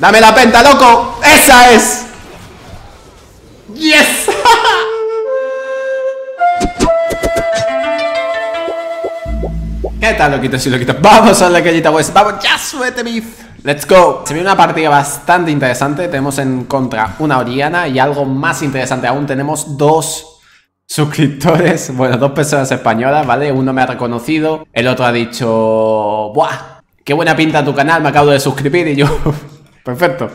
¡Dame la penta, loco! ¡Esa es! ¡Yes! ¿Qué tal, loquitos y loquitos? Vamos a la callita, pues vamos, ya suete, beef Let's go Se viene una partida bastante interesante Tenemos en contra una Oriana Y algo más interesante aún, tenemos dos suscriptores Bueno, dos personas españolas, ¿vale? Uno me ha reconocido El otro ha dicho Buah, qué buena pinta tu canal, me acabo de suscribir Y yo, perfecto.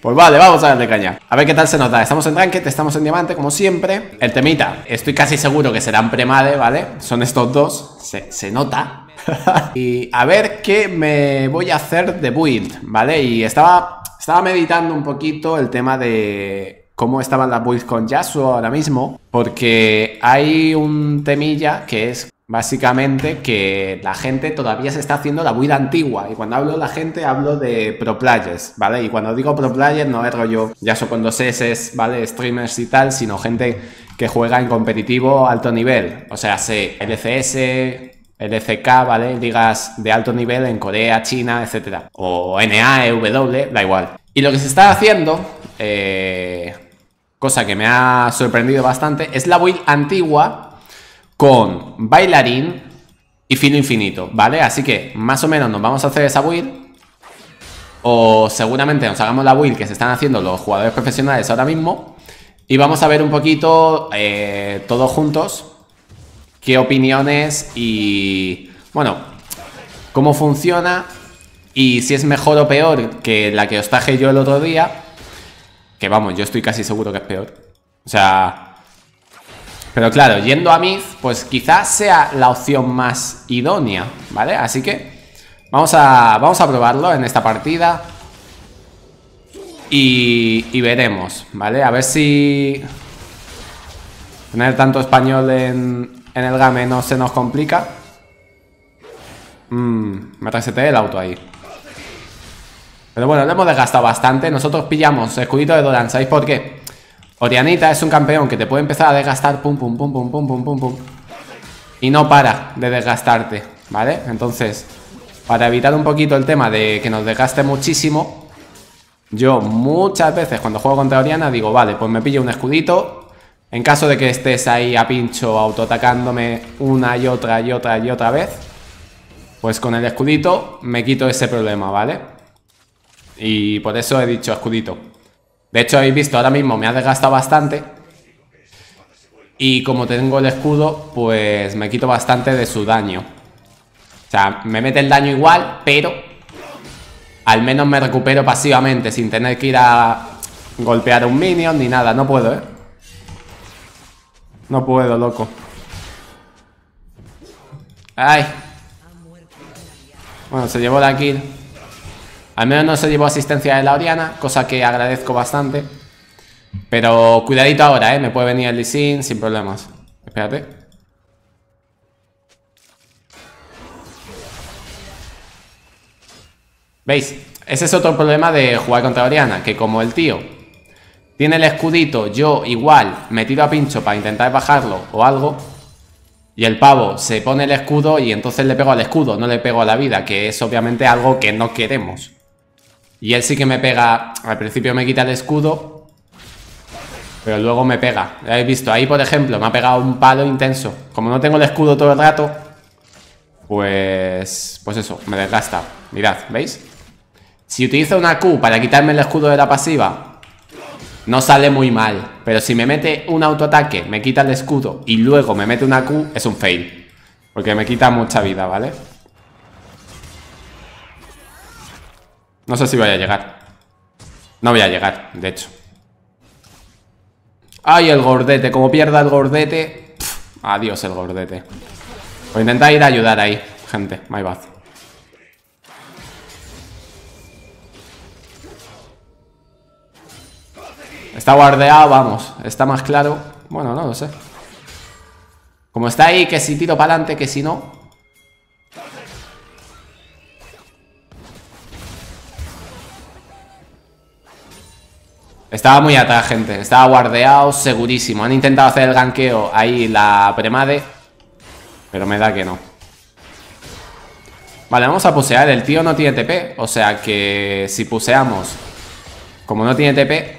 Pues vale, vamos a darle caña. A ver qué tal se nos da. Estamos en Ranked, estamos en Diamante, como siempre. El temita, estoy casi seguro que serán premade, ¿vale? Son estos dos. Se, se nota. Y a ver qué me voy a hacer de build, ¿vale? Y estaba, estaba meditando un poquito el tema de cómo estaban las builds con Yasuo ahora mismo, porque hay un temilla que es básicamente que la gente todavía se está haciendo la build antigua. Y cuando hablo de la gente, hablo de pro players, ¿vale? Y cuando digo pro players, no es rollo Yasuo con dos S, ¿vale? Streamers y tal, sino gente que juega en competitivo alto nivel. O sea, sé LCS, LCK, ¿vale? Ligas de alto nivel en Corea, China, etc. O NA, EW, da igual. Y lo que se está haciendo, eh, cosa que me ha sorprendido bastante, es la build antigua con bailarín y filo infinito, ¿vale? Así que más o menos nos vamos a hacer esa build. O seguramente nos hagamos la build que se están haciendo los jugadores profesionales ahora mismo. Y vamos a ver un poquito eh, todos juntos qué opiniones y, bueno, cómo funciona y si es mejor o peor que la que os traje yo el otro día. Que vamos, yo estoy casi seguro que es peor. O sea... Pero claro, yendo a Myth, pues quizás sea la opción más idónea, ¿vale? Así que vamos a, vamos a probarlo en esta partida. Y, y veremos, ¿vale? A ver si... Tener tanto español en, en el game no se nos complica. Mmm, me reseté el auto ahí. Pero bueno, lo hemos desgastado bastante. Nosotros pillamos escudito de Doran. ¿Sabéis por qué? Orianita es un campeón que te puede empezar a desgastar pum, pum, pum, pum, pum, pum, pum, pum. Y no para de desgastarte, ¿vale? Entonces, para evitar un poquito el tema de que nos desgaste muchísimo, yo muchas veces cuando juego contra Oriana digo, vale, pues me pillo un escudito en caso de que estés ahí a pincho autoatacándome una y otra y otra y otra vez, pues con el escudito me quito ese problema, ¿vale? Y por eso he dicho escudito. De hecho, habéis visto, ahora mismo me ha desgastado bastante. Y como tengo el escudo, pues me quito bastante de su daño. O sea, me mete el daño igual, pero al menos me recupero pasivamente sin tener que ir a golpear a un minion ni nada. No puedo, ¿eh? No puedo, loco. ¡Ay! Bueno, se llevó la kill. Al menos no se llevó asistencia de la Oriana, cosa que agradezco bastante. Pero cuidadito ahora, ¿eh? Me puede venir el Lee sin problemas. Espérate. ¿Veis? Ese es otro problema de jugar contra Oriana, que como el tío tiene el escudito, yo igual me tiro a pincho para intentar bajarlo o algo. Y el pavo se pone el escudo y entonces le pego al escudo, no le pego a la vida, que es obviamente algo que no queremos. Y él sí que me pega, al principio me quita el escudo, pero luego me pega. ¿Ya habéis visto? Ahí, por ejemplo, me ha pegado un palo intenso. Como no tengo el escudo todo el rato, pues... Pues eso, me desgasta. Mirad, ¿veis? Si utilizo una Q para quitarme el escudo de la pasiva no sale muy mal. Pero si me mete un autoataque, me quita el escudo y luego me mete una Q, es un fail. Porque me quita mucha vida, ¿vale? No sé si voy a llegar. No voy a llegar, de hecho. ¡Ay, el gordete! Como pierda el gordete... adiós el gordete. Voy a intentar ir a ayudar ahí, gente. My bad. Está guardeado, vamos. Está más claro. Bueno, no lo sé. Como está ahí, que si tiro para adelante, que si no. Estaba muy atrás, gente. Estaba guardeado, segurísimo. Han intentado hacer el ganqueo ahí la premade. Pero me da que no. Vale, vamos a pusear. El tío no tiene TP. O sea que si puseamos Como no tiene TP,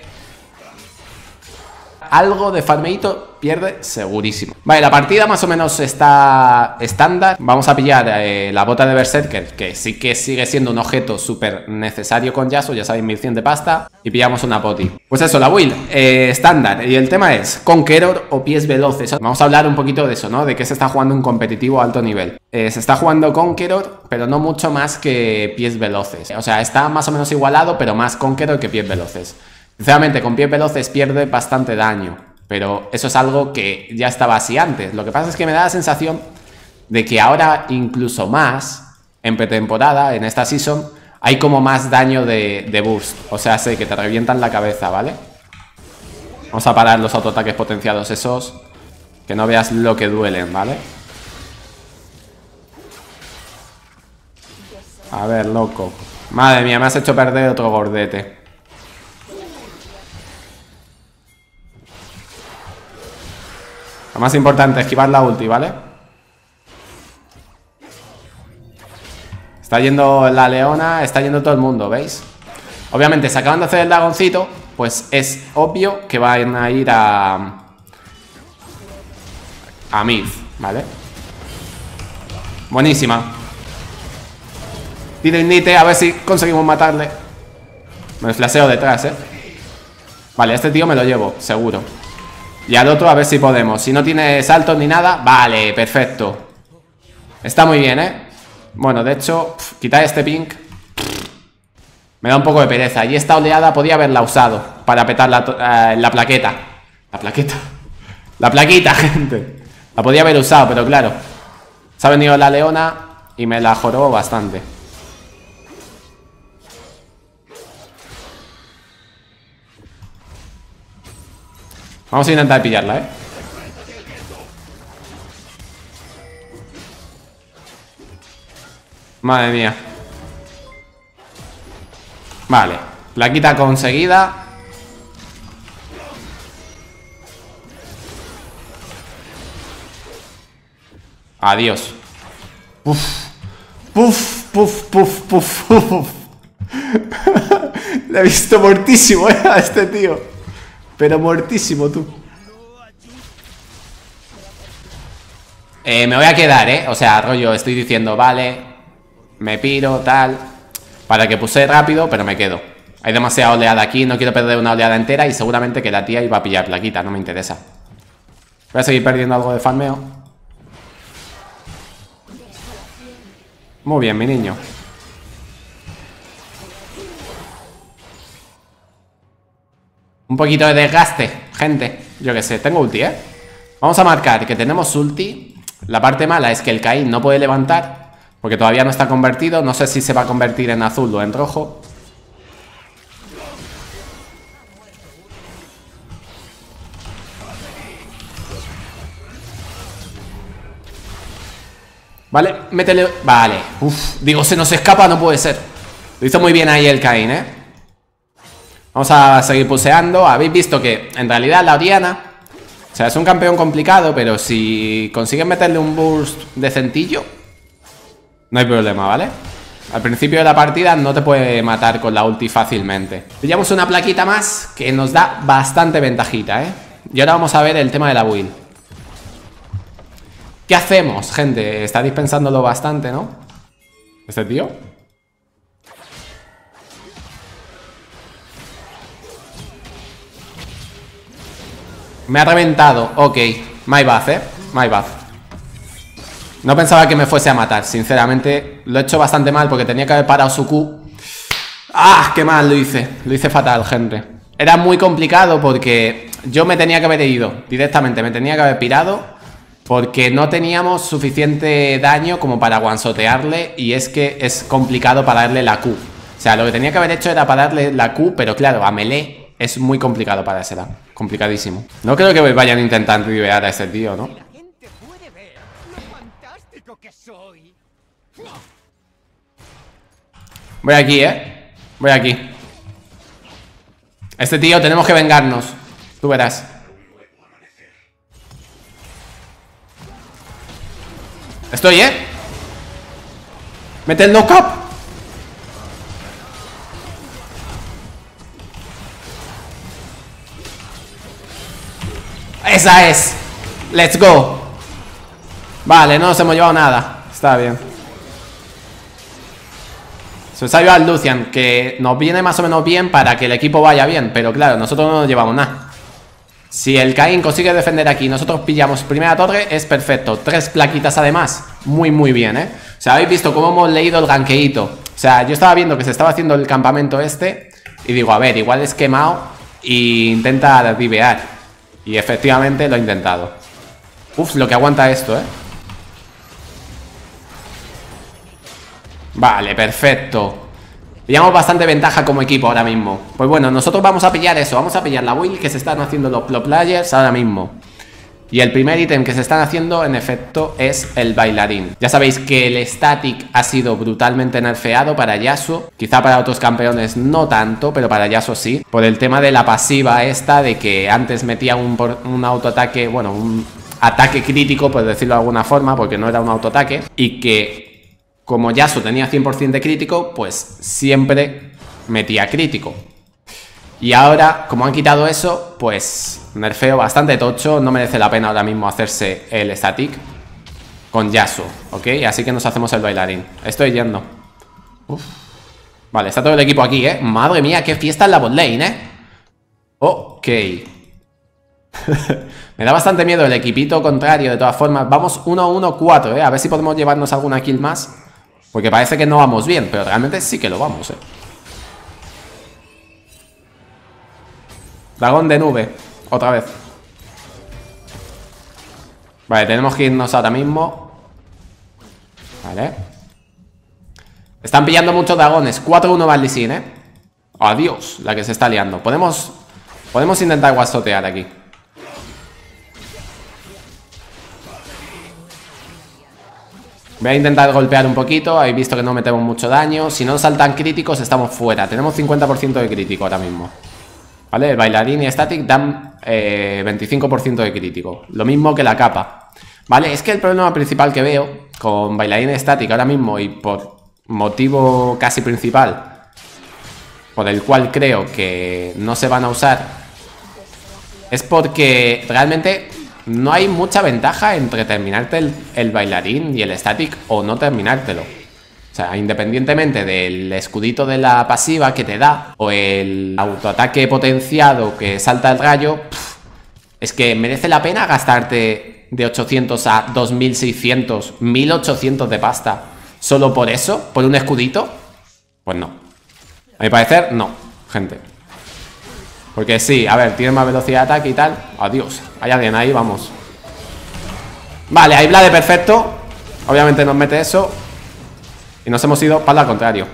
algo de farmeito pierde segurísimo. Vale, la partida más o menos está estándar. Vamos a pillar eh, la bota de Berserker, que sí que sigue siendo un objeto súper necesario con Yasuo, ya sabéis, 1100 de pasta. Y pillamos una poti. Pues eso, la build eh, estándar. Y el tema es, Conqueror o pies veloces. Vamos a hablar un poquito de eso, ¿no? De que se está jugando un competitivo a alto nivel. Eh, se está jugando Conqueror, pero no mucho más que pies veloces. O sea, está más o menos igualado, pero más Conqueror que pies veloces. Sinceramente, con pies veloces pierde bastante daño. Pero eso es algo que ya estaba así antes. Lo que pasa es que me da la sensación de que ahora incluso más, en pretemporada, en esta season, hay como más daño de, de boost. O sea, sé que te revientan la cabeza, ¿vale? Vamos a parar los autoataques potenciados esos. Que no veas lo que duelen, ¿vale? A ver, loco. Madre mía, me has hecho perder otro gordete. Más importante, esquivar la ulti, ¿vale? Está yendo la leona, está yendo todo el mundo, ¿veis? Obviamente, se acaban de hacer el dragoncito Pues es obvio que van a ir a... A Mid, ¿vale? Buenísima Tire Nite, a ver si conseguimos matarle Me flaseo detrás, ¿eh? Vale, este tío me lo llevo, seguro y al otro a ver si podemos. Si no tiene saltos ni nada, vale, perfecto. Está muy bien, ¿eh? Bueno, de hecho, quitar este pink Me da un poco de pereza. Y esta oleada podía haberla usado Para petar la, eh, la plaqueta. La plaqueta. La plaquita, gente. La podía haber usado, pero claro. Se ha venido la leona Y me la joró bastante Vamos a intentar pillarla, ¿eh? Madre mía. Vale Plaquita conseguida. Adiós. Puf Puf, puf, puf, puf, puf. Le he visto muertísimo, ¿eh? A este tío pero muertísimo tú. Eh, me voy a quedar, ¿eh? O sea, rollo, estoy diciendo, vale, me piro, tal. Para que puse rápido, pero me quedo. Hay demasiada oleada aquí, no quiero perder una oleada entera y seguramente que la tía iba a pillar plaquita, no me interesa. Voy a seguir perdiendo algo de farmeo. Muy bien, mi niño. Un poquito de desgaste, gente. Yo que sé, tengo ulti, ¿eh? Vamos a marcar que tenemos ulti. La parte mala es que el Caín no puede levantar Porque todavía no está convertido. No sé si se va a convertir en azul o en rojo. Vale, métele... Vale, Uf, digo, se nos escapa, no puede ser. Lo hizo muy bien ahí el Caín, ¿eh? Vamos a seguir puseando. Habéis visto que en realidad la Oriana O sea, es un campeón complicado Pero si consiguen meterle un burst decentillo No hay problema, ¿vale? Al principio de la partida no te puede matar con la ulti fácilmente Pillamos una plaquita más Que nos da bastante ventajita, ¿eh? Y ahora vamos a ver el tema de la build ¿Qué hacemos, gente? Está dispensándolo bastante, ¿no? ¿Este tío? Me ha reventado, ok My bad, eh, my bad. No pensaba que me fuese a matar Sinceramente, lo he hecho bastante mal Porque tenía que haber parado su Q. Ah, qué mal lo hice, lo hice fatal, gente. Era muy complicado porque Yo me tenía que haber ido directamente. Me tenía que haber pirado Porque no teníamos suficiente daño Como para guansotearle Y es que es complicado pararle la Q. O sea, lo que tenía que haber hecho era pararle la Q Pero claro, a melee es muy complicado para lado. Complicadísimo. No creo que vayan a intentar rivear a ese tío, ¿no? Voy aquí, ¿eh? Voy aquí. Este tío tenemos que vengarnos. Tú verás. Estoy, ¿eh? Mete el knock Esa es. Let's go. Vale, no nos hemos llevado nada. Está bien. Se nos ha llevado el Lucian, que nos viene más o menos bien para que el equipo vaya bien. Pero claro, nosotros no nos llevamos nada. Si el Caín consigue defender aquí nosotros pillamos primera torre, es perfecto. Tres plaquitas además. Muy, muy bien, ¿eh? O sea, habéis visto cómo hemos leído el ganqueito. O sea, yo estaba viendo que se estaba haciendo el campamento este y digo, a ver, igual es quemado e intenta vivear. Y efectivamente lo ha intentado. Uf, lo que aguanta esto, ¿eh? Vale, perfecto. Pillamos bastante ventaja como equipo ahora mismo Pues bueno, nosotros vamos a pillar eso Vamos a pillar la build que se están haciendo los pro players ahora mismo y el primer ítem que se están haciendo, en efecto, es el bailarín. Ya sabéis que el static ha sido brutalmente nerfeado para Yasuo. Quizá para otros campeones no tanto, pero para Yasuo sí. Por el tema de la pasiva esta, de que antes metía un, autoataque, bueno, un ataque crítico, por decirlo de alguna forma, porque no era un autoataque. Y que como Yasuo tenía 100% de crítico, pues siempre metía crítico. Y ahora, como han quitado eso, pues nerfeo bastante tocho. No merece la pena ahora mismo hacerse el static con Yasuo, ¿ok? Así que nos hacemos el bailarín. Estoy yendo. Vale, está todo el equipo aquí, ¿eh? Madre mía, qué fiesta en la botlane, ¿eh? Ok. Me da bastante miedo el equipito contrario, de todas formas. Vamos 1-1-4, ¿eh? A ver si podemos llevarnos alguna kill más. Porque parece que no vamos bien, pero realmente sí que lo vamos, eh. Dragón de nube, otra vez. Vale, tenemos que irnos ahora mismo. Vale. Están pillando muchos dragones. 4-1 Valdisin, eh. Adiós, la que se está liando. Podemos, podemos intentar guasotear aquí. Voy a intentar golpear un poquito Habéis visto que no metemos mucho daño Si no saltan críticos estamos fuera Tenemos 50% de crítico ahora mismo ¿Vale? El bailarín y static dan 25% eh, de crítico Lo mismo que la capa ¿Vale? Es que el problema principal que veo Con bailarín y static ahora mismo Y por motivo casi principal Por el cual creo que no se van a usar Es porque realmente no hay mucha ventaja entre terminarte el, bailarín y el static o no terminártelo. Sea, independientemente del escudito de la pasiva que te da o el autoataque potenciado que salta el rayo, es que merece la pena gastarte de 800 a 2600, 1800 de pasta. Solo por eso, por un escudito. Pues no. A mi parecer, no, gente. Porque sí, a ver, tiene más velocidad de ataque y tal. Adiós, hay alguien ahí, vamos. Vale, ahí Blade perfecto. Obviamente nos mete eso Y nos hemos ido para el contrario.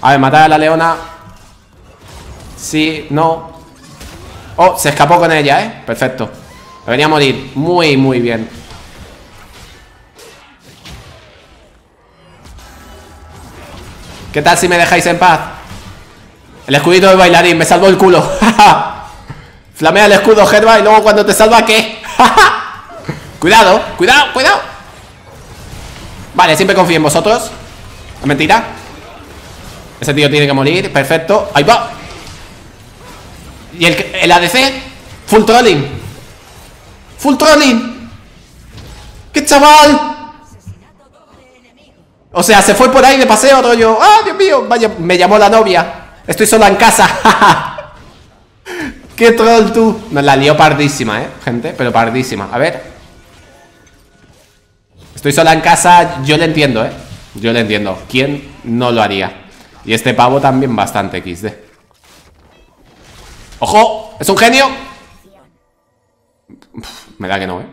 A ver, matar a la leona. Sí, no. Oh, se escapó con ella, eh Perfecto. Debería morir. Muy, muy bien. ¿Qué tal si me dejáis en paz? El escudito del bailarín, me salvó el culo. Flamea el escudo, Gerba Y luego cuando te salva, ¿qué? cuidado, cuidado, cuidado Vale, siempre confío en vosotros ¿Es mentira? Ese tío tiene que morir, perfecto Ahí va Y el, el ADC Full trolling Full trolling ¡Qué chaval! O sea, se fue por ahí de paseo, rollo ¡Ah, Dios mío! Vaya, me llamó la novia Estoy sola en casa. ¡Qué troll tú! Nos la lió pardísima, ¿eh, gente? Pero pardísima. A ver. Estoy sola en casa. Yo le entiendo, ¿eh? Yo le entiendo. ¿Quién no lo haría? Y este pavo también bastante XD. ¡Ojo! ¡Es un genio! Me da que no, ¿eh?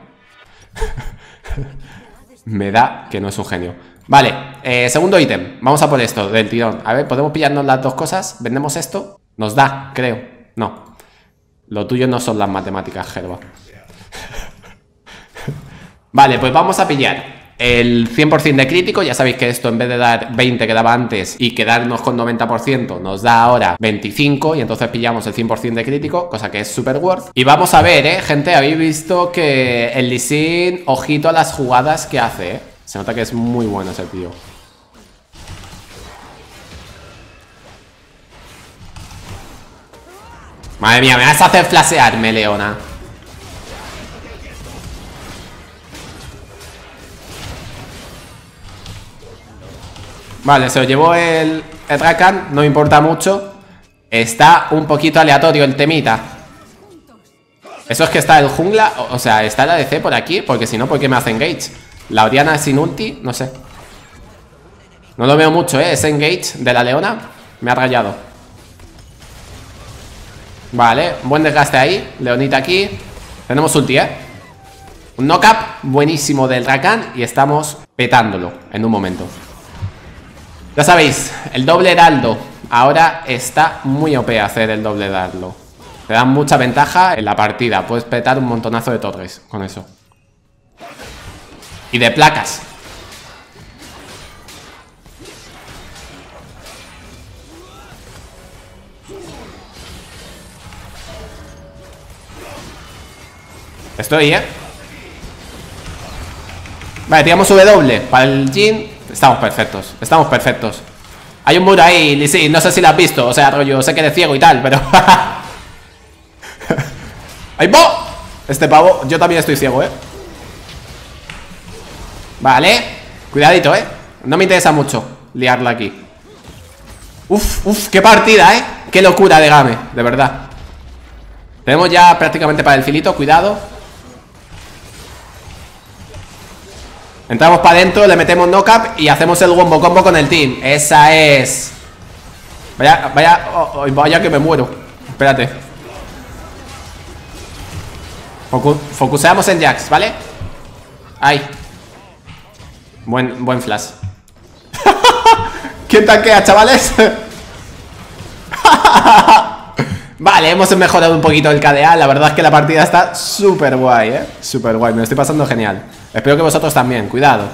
Me da que no es un genio Vale, eh, segundo ítem Vamos a por esto, del tirón A ver, ¿podemos pillarnos las dos cosas? ¿Vendemos esto? Nos da, creo No Lo tuyo no son las matemáticas, Gerba Vale, pues vamos a pillar el 100% de crítico, ya sabéis que esto en vez de dar 20 que daba antes y quedarnos con 90% nos da ahora 25 y entonces pillamos el 100% de crítico, cosa que es super worth. Y vamos a ver, eh, gente, habéis visto que el Lee ojito a las jugadas que hace, eh. Se nota que es muy bueno ese tío. Madre mía, me vas a hacer flashearme, Leona. Vale, se lo llevó el, el no importa mucho. Está un poquito aleatorio el temita. Eso es que está el jungla, o, sea, está el ADC por aquí, porque si no, ¿por qué me hacen engage? La Oriana sin ulti, no sé. No lo veo mucho, ¿eh? Ese engage de la Leona me ha rayado. Vale, buen desgaste ahí. Leonita aquí. Tenemos ulti, ¿eh? Un knock-up buenísimo del Rakan y estamos petándolo en un momento. Ya sabéis, el doble heraldo ahora está muy OP hacer el doble heraldo. Te da mucha ventaja en la partida. Puedes petar un montonazo de torres con eso. Y de placas. Estoy, ¿eh? Vale, tiramos W para el Jin Estamos perfectos, estamos perfectos Hay un muro ahí, sí, no sé si lo has visto O sea, rollo, sé que eres ciego y tal, pero... ¡Ay, bo! Este pavo, yo también estoy ciego, ¿eh? Vale Cuidadito, ¿eh? No me interesa mucho liarla aquí Uf, uf, qué partida, ¿eh? Qué locura de game, de verdad Tenemos ya prácticamente para el filito, cuidado Entramos para adentro, le metemos knock-up y hacemos el wombo combo con el team. Esa es. Vaya, vaya, oh, oh, vaya que me muero. Espérate. focuseamos en Jax, ¿vale? Ahí. Buen, buen flash. ¿Quién tanquea, chavales? Vale, hemos mejorado un poquito el KDA La verdad es que la partida está súper guay, ¿eh? Súper guay, me lo estoy pasando genial Espero que vosotros también, cuidado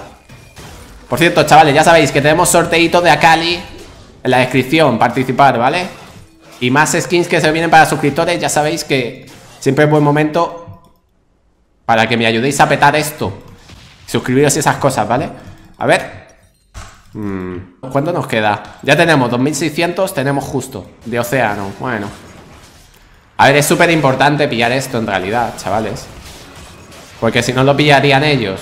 Por cierto, chavales, ya sabéis que tenemos sorteito de Akali En la descripción, participar, ¿vale? Y más skins que se vienen para suscriptores Ya sabéis que siempre es buen momento Para que me ayudéis a petar esto Suscribiros y esas cosas, ¿vale? A ver hmm, ¿Cuánto nos queda? Ya tenemos 2600, tenemos justo De océano, bueno a ver, es súper importante pillar esto en realidad, chavales. Porque si no lo pillarían ellos.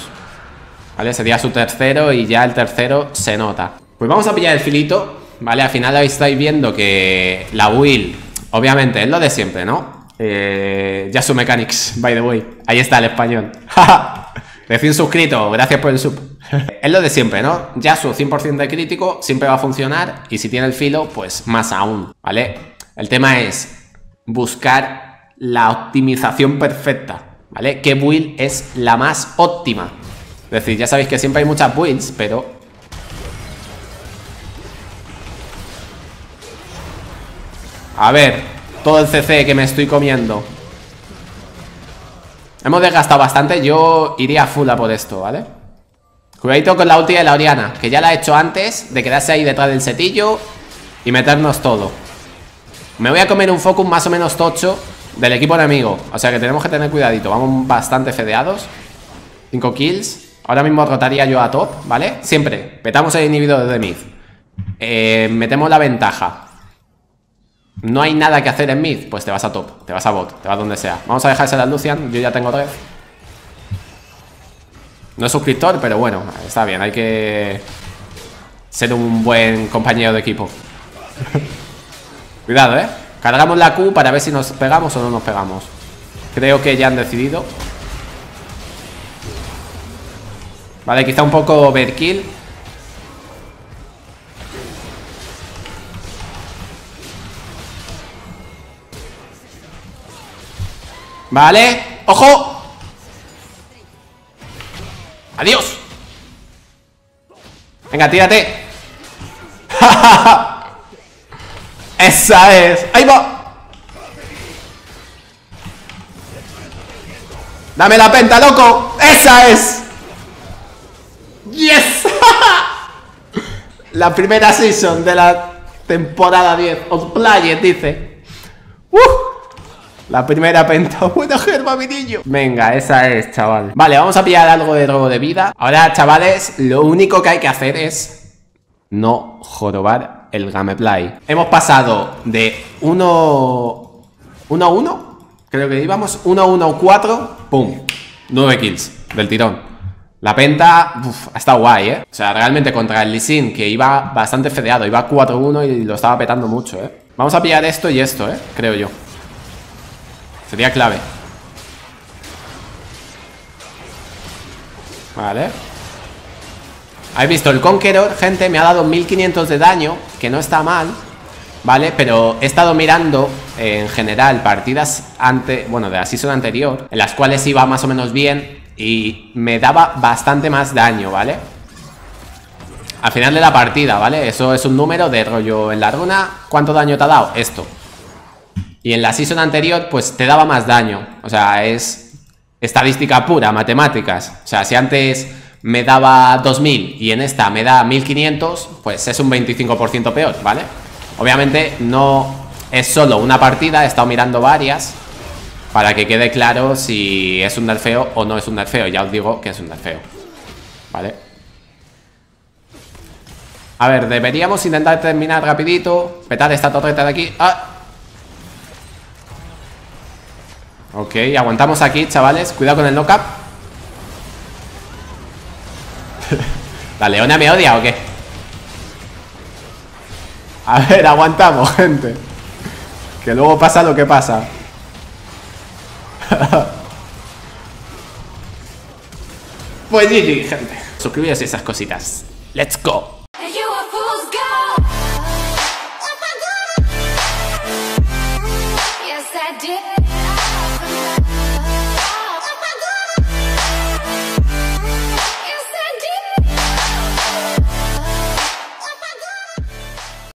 ¿Vale? Sería su tercero y ya el tercero se nota. Pues vamos a pillar el filito. ¿Vale? Al final estáis viendo que la Will, obviamente, es lo de siempre, ¿no? Eh, su Mechanics, by the way. Ahí está el español. Recién suscrito, gracias por el sub. es lo de siempre, ¿no? Yasu 100% de crítico, siempre va a funcionar. Y si tiene el filo, pues más aún, ¿vale? El tema es, buscar la optimización perfecta, ¿vale? ¿Qué build es la más óptima? Es decir, ya sabéis que siempre hay muchas builds, pero... A ver, todo el CC que me estoy comiendo. Hemos desgastado bastante, yo iría full a por esto, ¿vale? Cuidadito con la ulti de la Oriana, que ya la he hecho antes de quedarse ahí detrás del setillo y meternos todo. Me voy a comer un focus más o menos tocho del equipo enemigo. O sea que tenemos que tener cuidadito. Vamos bastante fedeados. 5 kills. Ahora mismo rotaría yo a top, ¿vale? Siempre. Petamos el inhibidor de mid. Eh, metemos la ventaja. No hay nada que hacer en mid. Pues te vas a top. Te vas a bot. Te vas donde sea. Vamos a dejarse la Lucian. Yo ya tengo tres. No es suscriptor, pero bueno, está bien. Hay que ser un buen compañero de equipo. Cuidado, ¿eh? Cargamos la Q para ver si nos pegamos o no nos pegamos Creo que ya han decidido Vale, quizá un poco overkill Vale ¡Ojo! ¡Adiós! Venga, tírate Esa es. Ahí va. Dame la penta, loco. Esa es. Yes. la primera season de la temporada 10. Os Players, dice. Uh. La primera penta. Buena germa, mi niño. Venga, esa es, chaval. Vale, vamos a pillar algo de drogo de vida. Ahora, chavales, lo único que hay que hacer es no jorobar el gameplay. Hemos pasado de 1 1-1. Creo que íbamos 1-1-4. ¡Pum! 9 kills del tirón. La penta uf, ha estado guay, ¿eh? O sea, realmente contra el Lee que iba bastante fedeado. Iba 4-1 y lo estaba petando mucho, ¿eh? Vamos a pillar esto y esto, ¿eh? Creo yo. Sería clave. Vale. Habéis visto, el Conqueror, gente, me ha dado 1500 de daño, que no está mal, ¿vale? Pero he estado mirando, eh, en general, partidas ante, bueno, de la season anterior, en las cuales iba más o menos bien y me daba bastante más daño, ¿vale? Al final de la partida, ¿vale? Eso es un número de rollo en la runa. ¿Cuánto daño te ha dado? Esto. Y en la season anterior, pues te daba más daño. O sea, es estadística pura, matemáticas. O sea, si antes me daba 2000 y en esta me da 1500, pues es un 25% peor, ¿vale? Obviamente no es solo una partida, he estado mirando varias para que quede claro si es un nerfeo o no es un nerfeo. Ya os digo que es un nerfeo, ¿vale? A ver, deberíamos intentar terminar rapidito Petar esta torreta de aquí ¡Ah! Ok, aguantamos aquí, chavales Cuidado con el knock-up ¿La leona me odia o qué? A ver, aguantamos, gente. Que luego pasa lo que pasa. Pues GG, gente. Suscribiros y esas cositas. Let's go